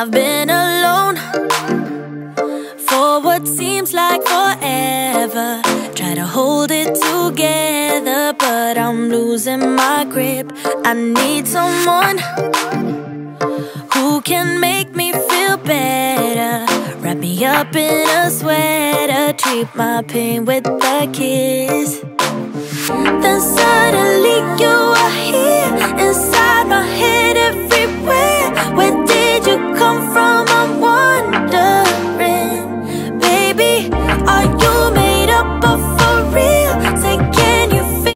I've been alone for what seems like forever. Try to hold it together, but I'm losing my grip. I need someone who can make me feel better. Wrap me up in a sweater, treat my pain with a kiss. Then suddenly